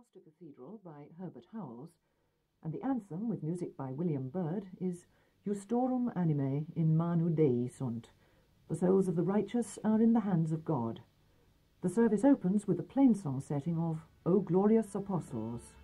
Gloucester Cathedral by Herbert Howells, and the anthem with music by William Byrd is Justorum animae in manu Dei sunt. The souls of the righteous are in the hands of God. The service opens with a plainsong setting of O Glorious Apostles.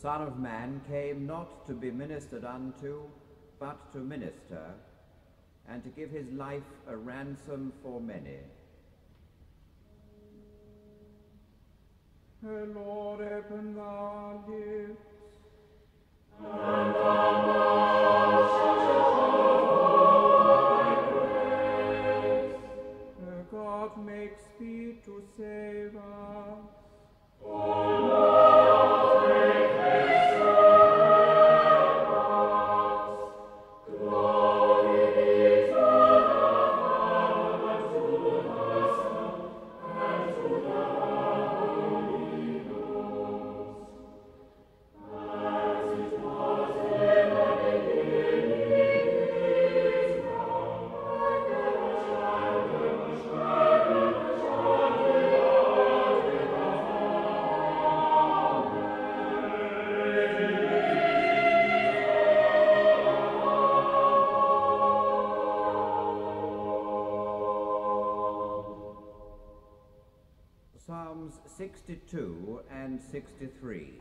Son of Man came not to be ministered unto, but to minister, and to give his life a ransom for many. 62 and 63.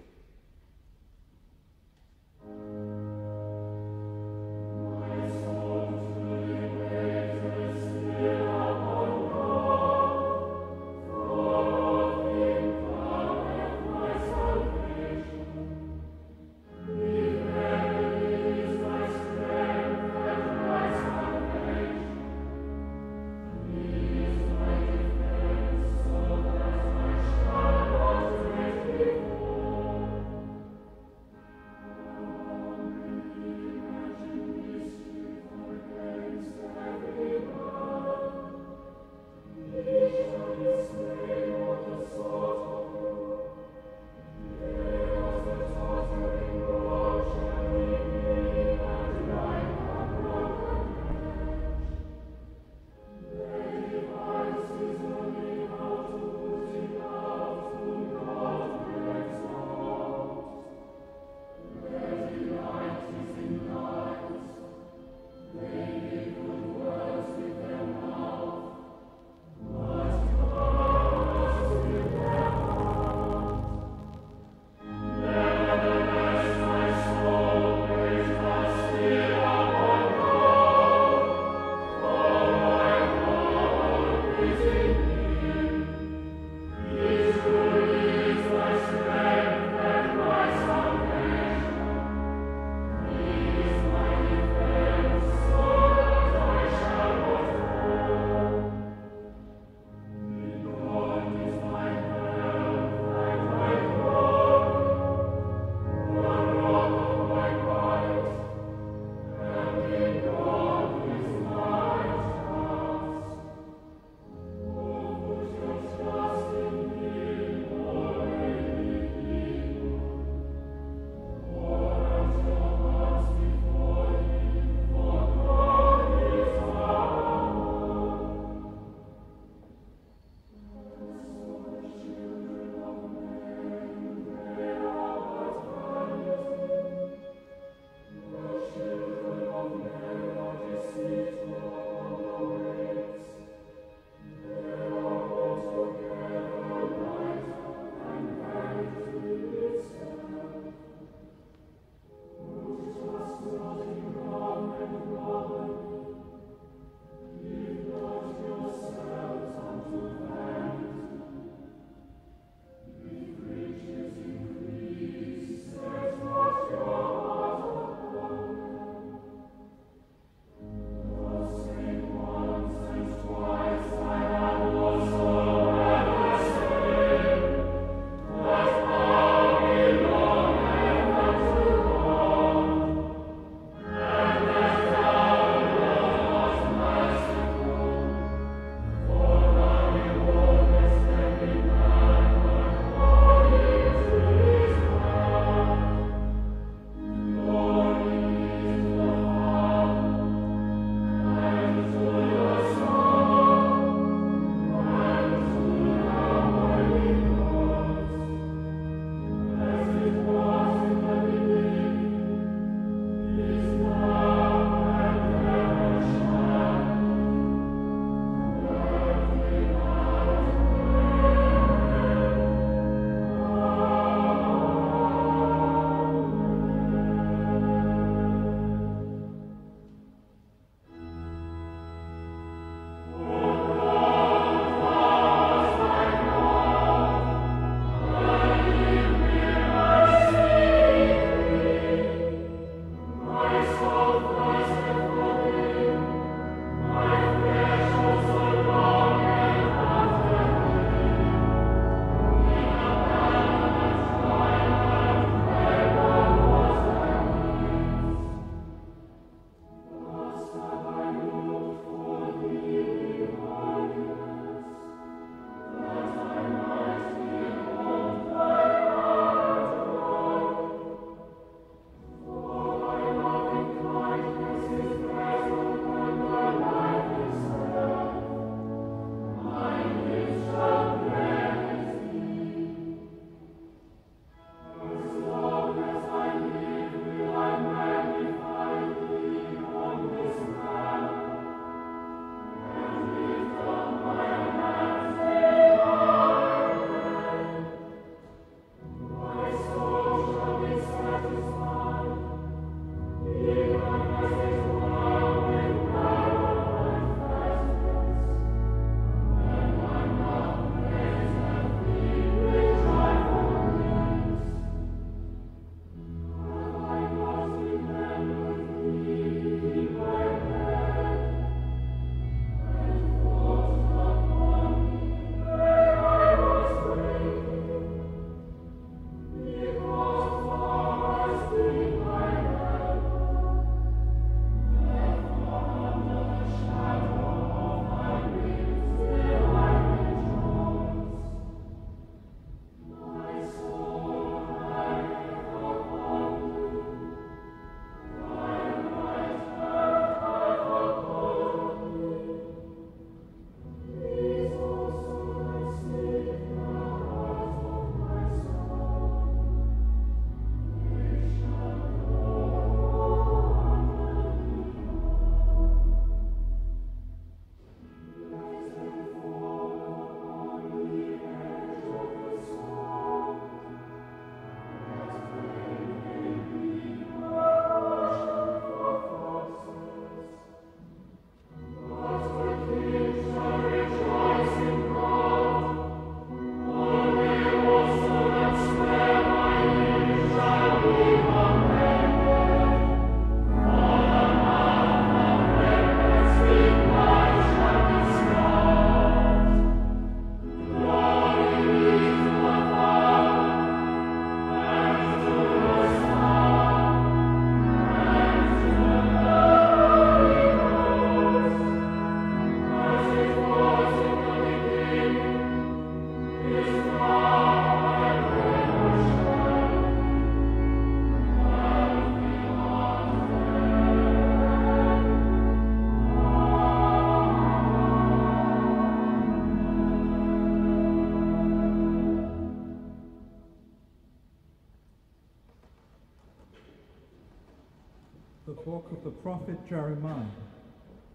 Prophet Jeremiah.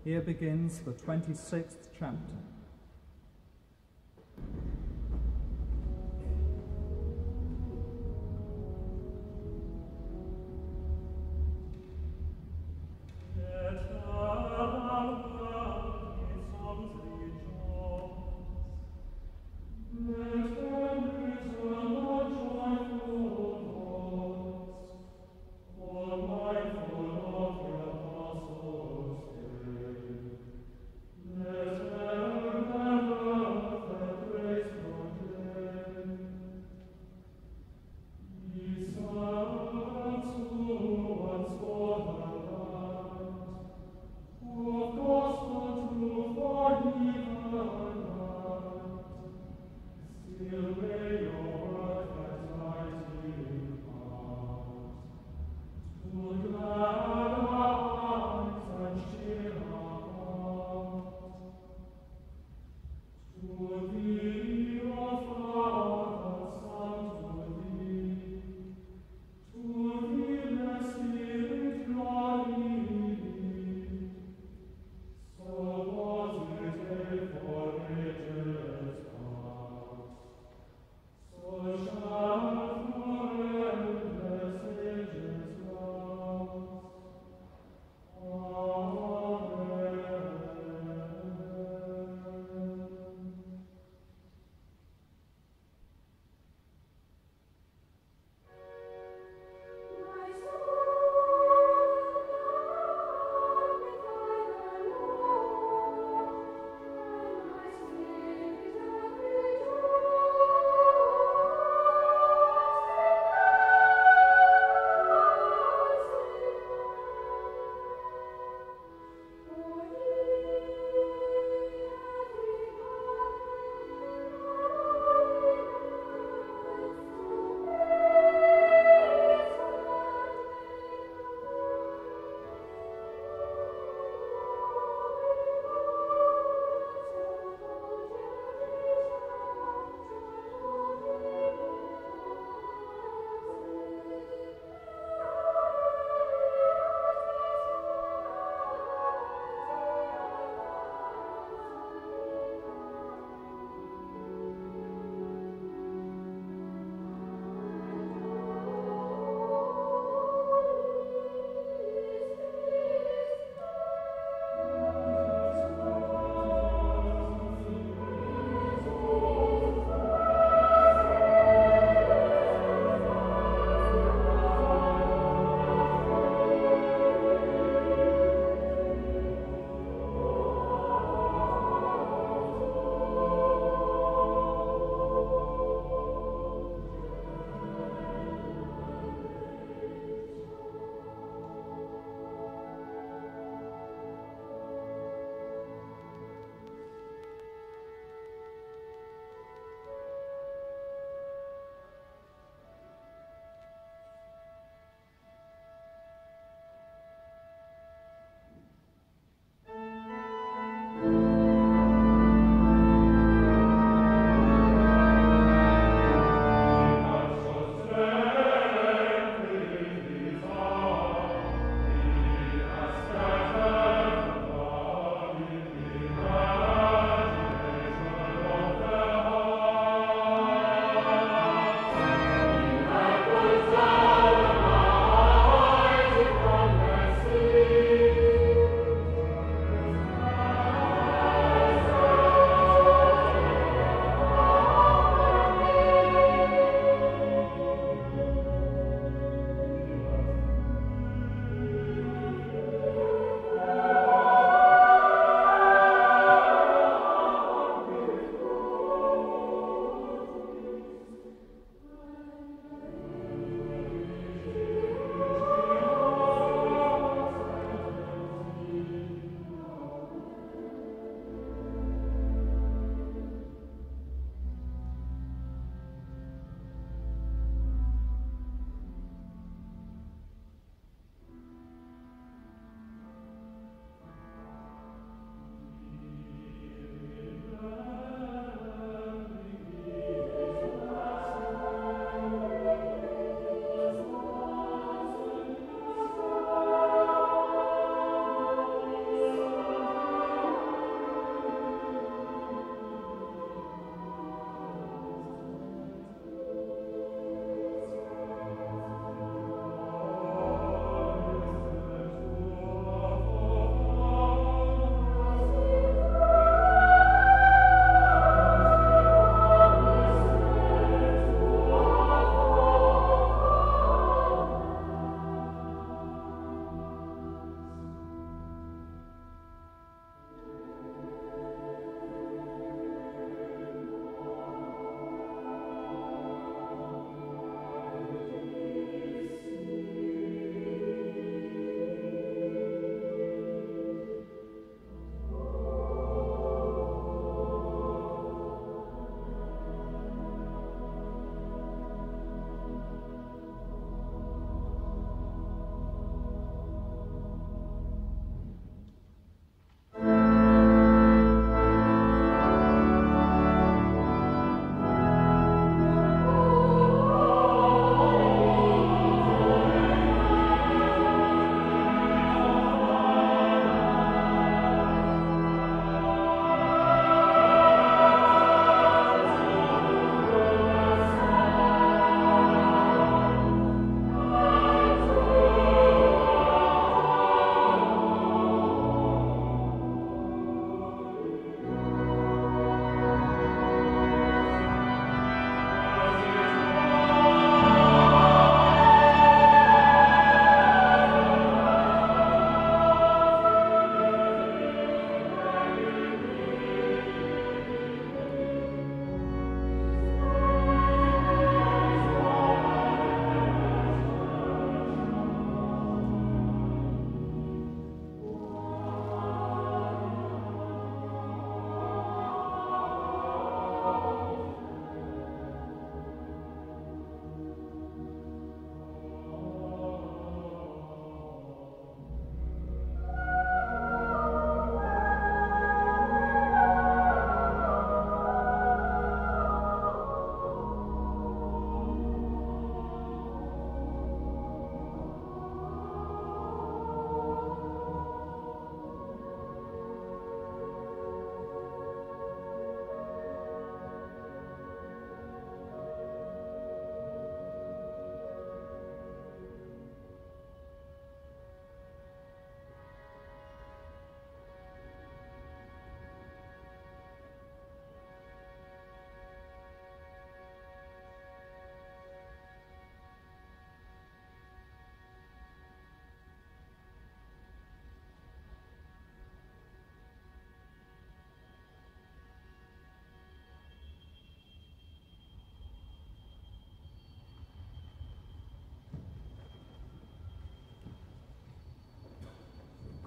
Here begins the 26th chapter.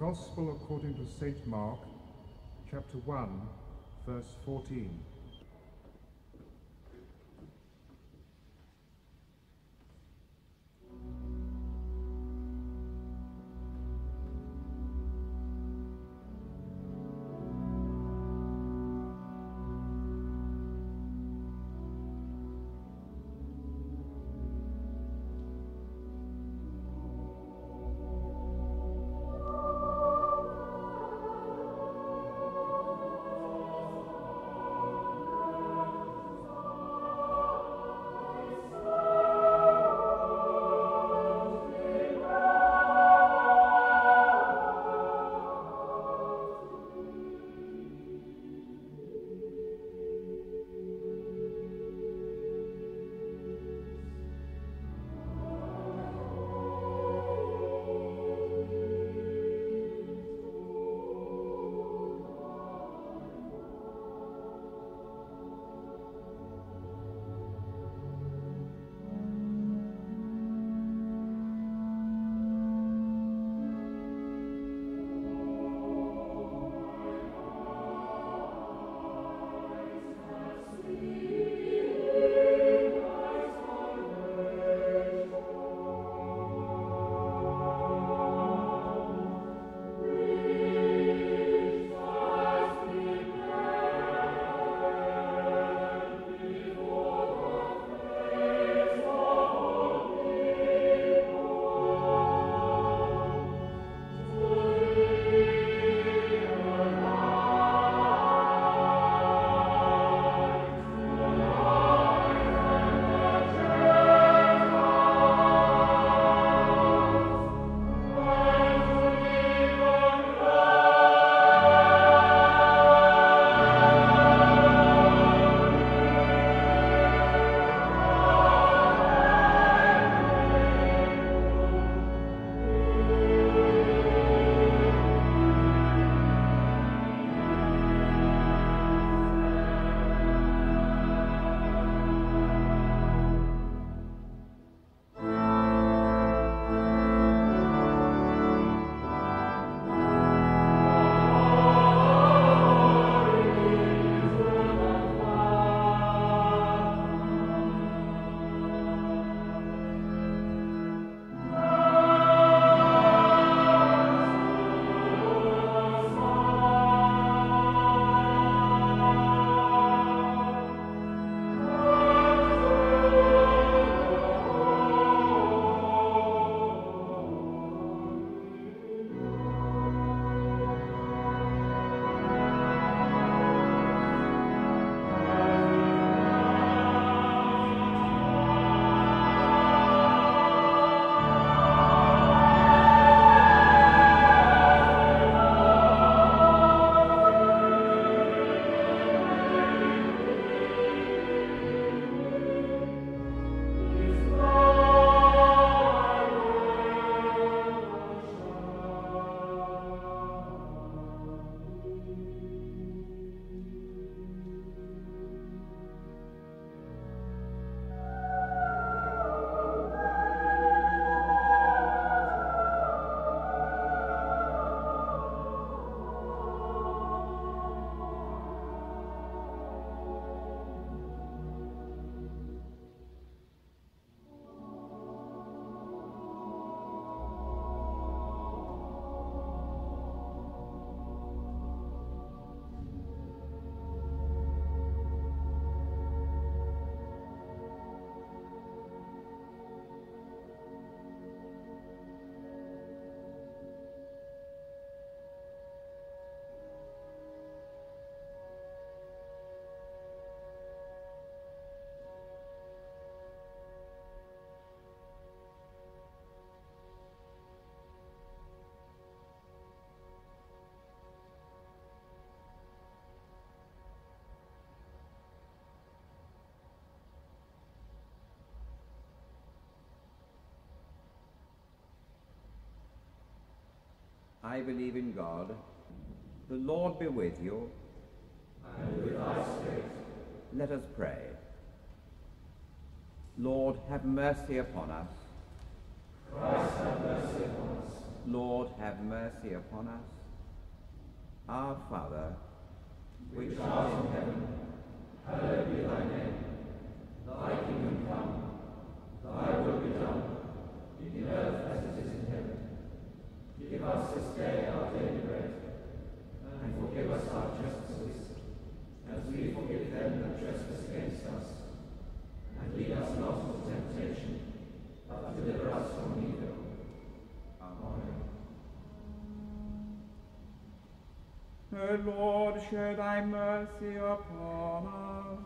Gospel according to St. Mark, chapter 1, verse 14. I believe in God. The Lord be with you. And with thy spirit. Let us pray. Lord, have mercy upon us. Christ, have mercy upon us. Lord, have mercy upon us. Our Father, which art in heaven, hallowed be thy name. Thy kingdom come, thy will be done, in earth as it is in heaven. Give us this day our daily bread, and forgive us our trespasses, as we forgive them that trespass against us. And lead us not into temptation, but deliver us from evil. Amen. O Lord, show thy mercy upon us.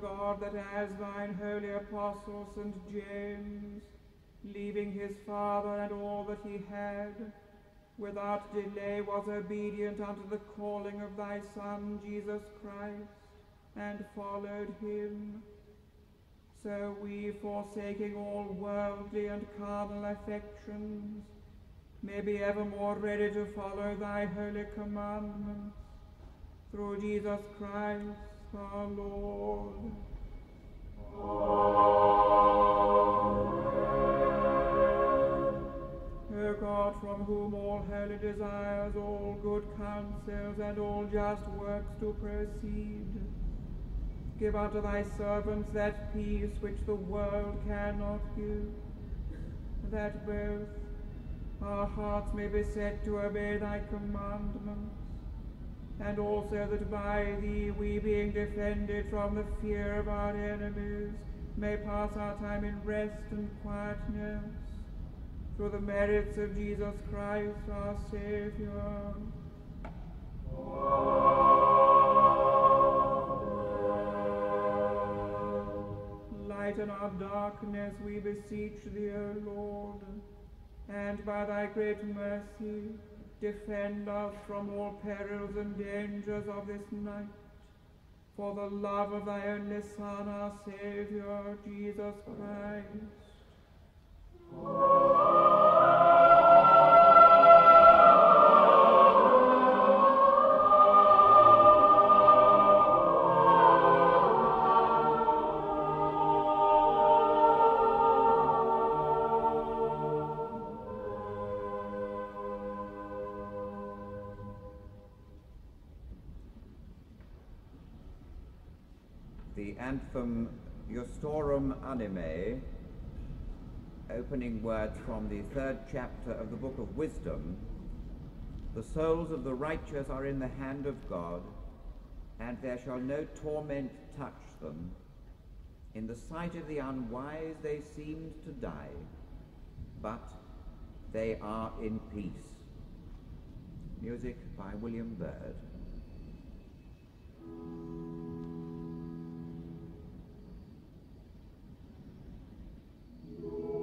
God, that as thine holy apostle St. James, leaving his father and all that he had, without delay was obedient unto the calling of thy Son, Jesus Christ, and followed him. So we, forsaking all worldly and carnal affections, may be ever more ready to follow thy holy commandments. Through Jesus Christ our Lord. O God, from whom all holy desires, all good counsels, and all just works do proceed, give unto thy servants that peace which the world cannot give, that both our hearts may be set to obey thy commandments, and also that by thee we, being defended from the fear of our enemies, may pass our time in rest and quietness through the merits of Jesus Christ our Savior. Lighten our darkness, we beseech thee, O Lord, and by thy great mercy defend us from all perils and dangers of this night. For the love of thy only Son, our Savior, Jesus Christ. the anthem Justorum Animae, opening words from the third chapter of the Book of Wisdom. The souls of the righteous are in the hand of God, and there shall no torment touch them. In the sight of the unwise they seemed to die, but they are in peace. Music by William Byrd. Amen.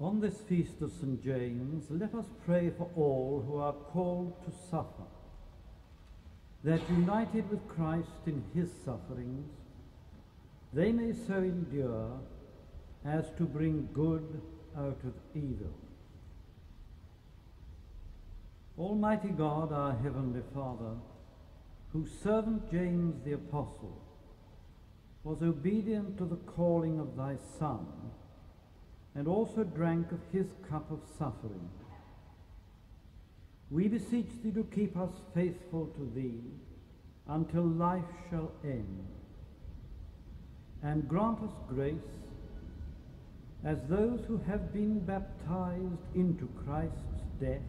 On this feast of St. James, let us pray for all who are called to suffer, that united with Christ in his sufferings, they may so endure as to bring good out of evil. Almighty God, our Heavenly Father, whose servant James the Apostle was obedient to the calling of thy Son, and also drank of his cup of suffering. We beseech thee to keep us faithful to thee until life shall end, and grant us grace as those who have been baptized into Christ's death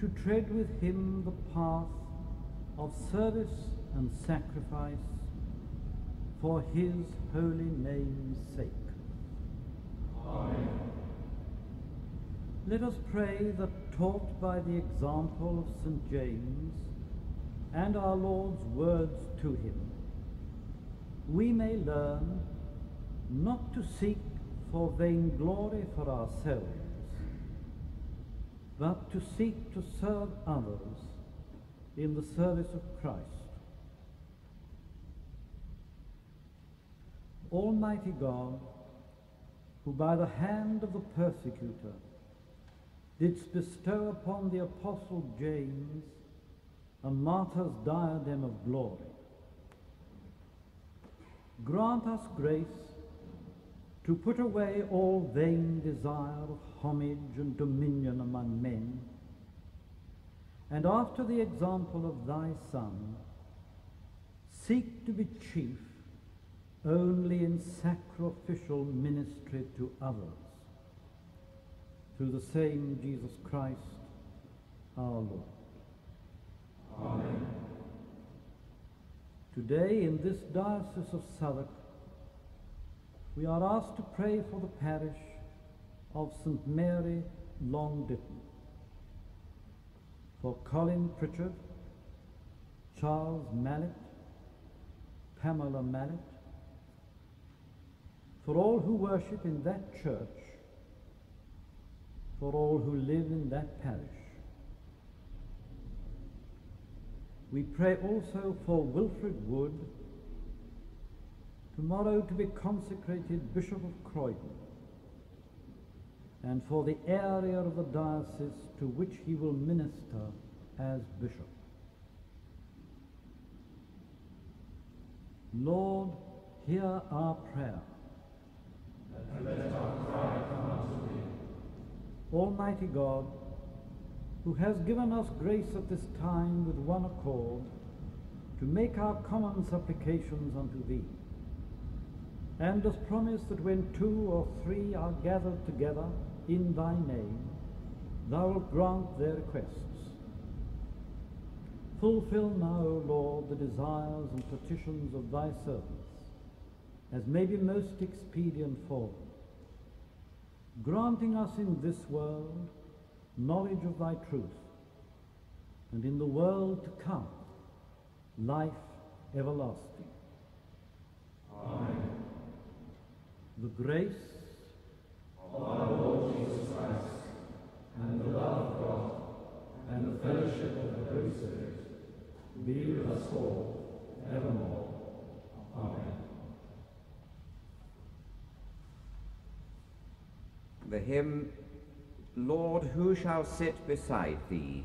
to tread with him the path of service and sacrifice for his holy name's sake. Let us pray that, taught by the example of St. James and our Lord's words to him, we may learn not to seek for vain glory for ourselves, but to seek to serve others in the service of Christ. Almighty God, who by the hand of the persecutor didst bestow upon the Apostle James a martyr's diadem of glory, grant us grace to put away all vain desire of homage and dominion among men, and after the example of thy Son, seek to be chief only in sacrificial ministry to others, through the same Jesus Christ our Lord. Amen. Today, in this Diocese of Southwark, we are asked to pray for the parish of St. Mary Long Ditton, for Colin Pritchard, Charles Mallet, Pamela Mallet, for all who worship in that church, for all who live in that parish. We pray also for Wilfred Wood, tomorrow to be consecrated Bishop of Croydon, and for the area of the diocese to which he will minister as bishop. Lord, hear our prayer. Almighty God, who has given us grace at this time with one accord to make our common supplications unto thee, and dost promise that when two or three are gathered together in thy name, thou wilt grant their requests. Fulfill now, O Lord, the desires and petitions of thy servants, as may be most expedient for them, granting us in this world knowledge of thy truth, and in the world to come life everlasting. Amen. The grace of our Lord Jesus Christ, and the love of God, and the fellowship of the Holy Spirit be with us all evermore. Amen. The hymn, Lord, who shall sit beside thee?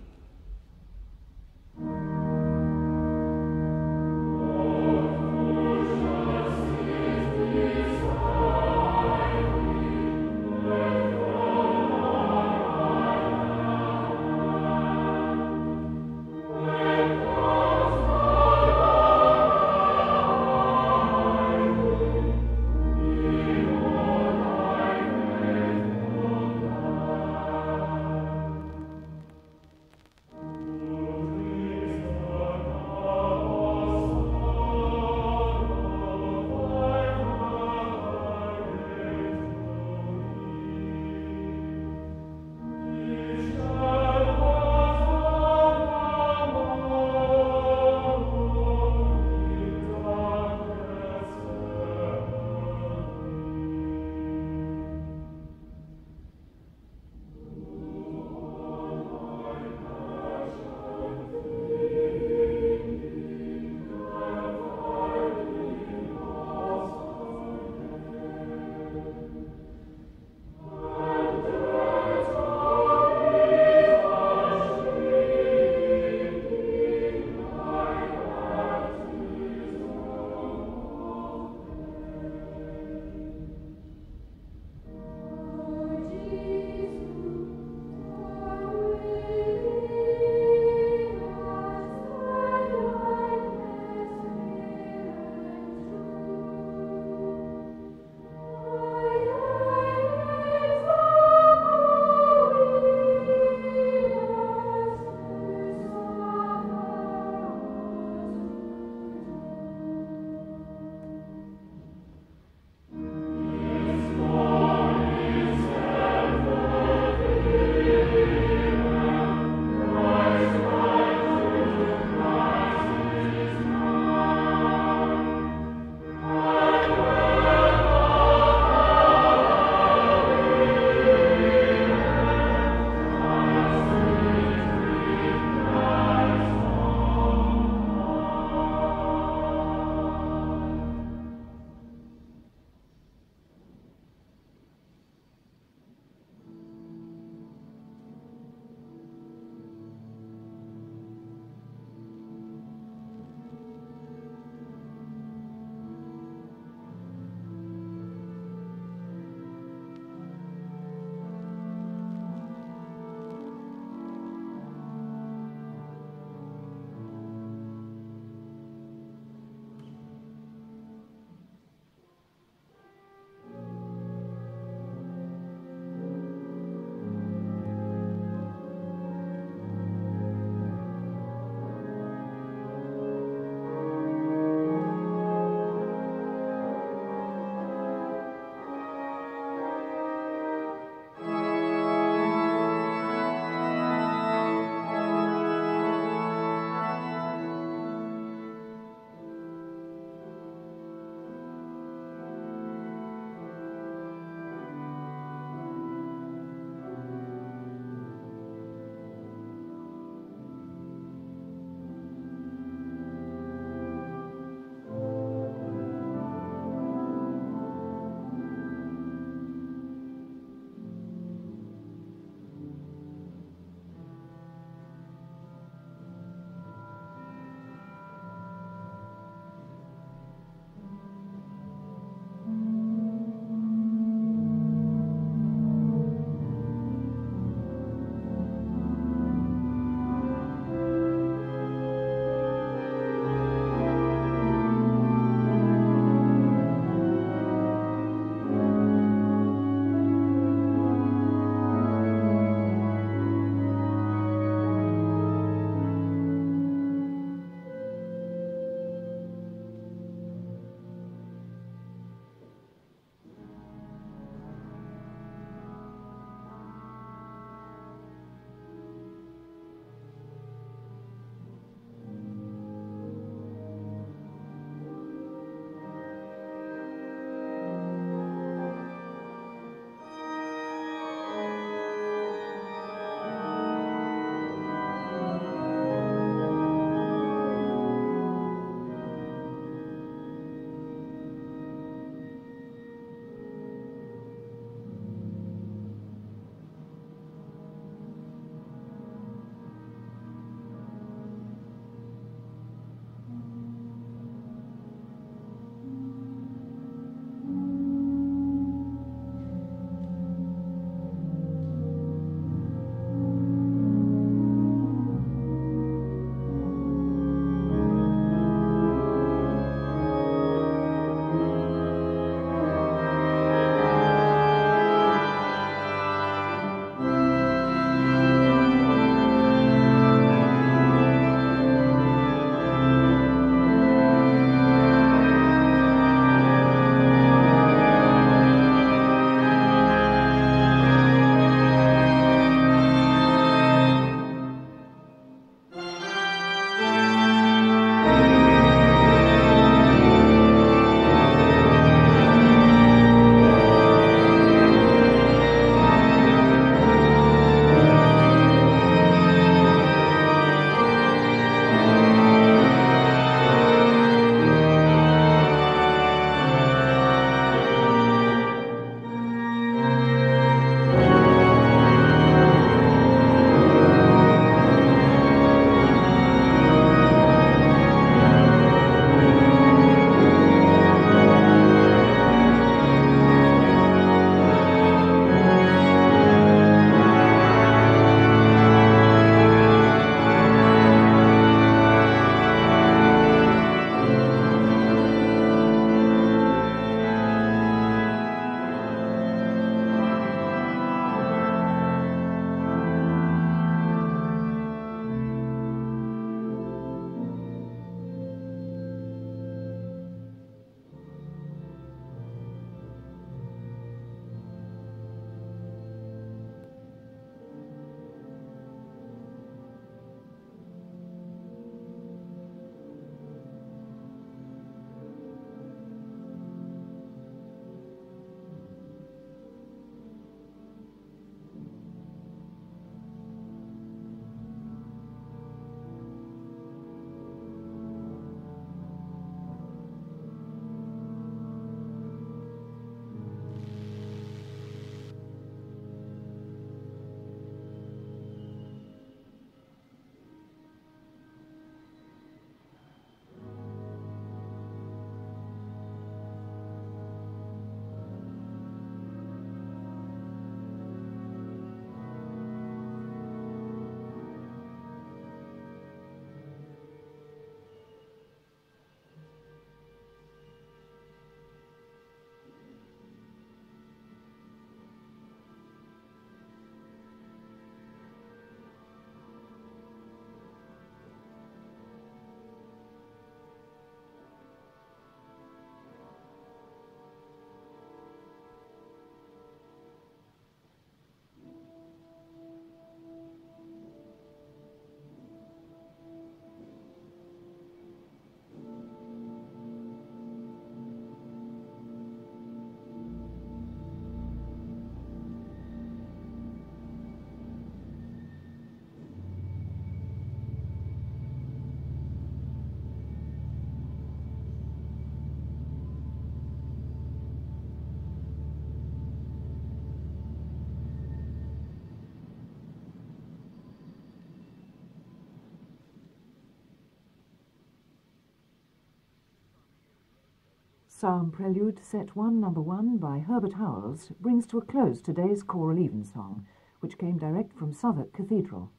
Psalm Prelude Set 1 Number 1 by Herbert Howells brings to a close today's choral evensong, which came direct from Southwark Cathedral.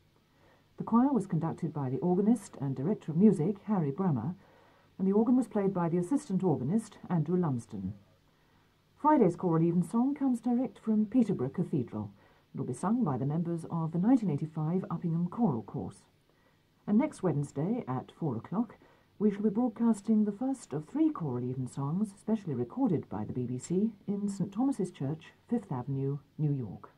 The choir was conducted by the organist and director of music, Harry Bramma, and the organ was played by the assistant organist, Andrew Lumsden. Friday's choral evensong comes direct from Peterborough Cathedral. It will be sung by the members of the 1985 Uppingham Choral Course. And next Wednesday at 4 o'clock, we shall be broadcasting the first of three choral evensongs specially recorded by the BBC in St Thomas's Church, Fifth Avenue, New York.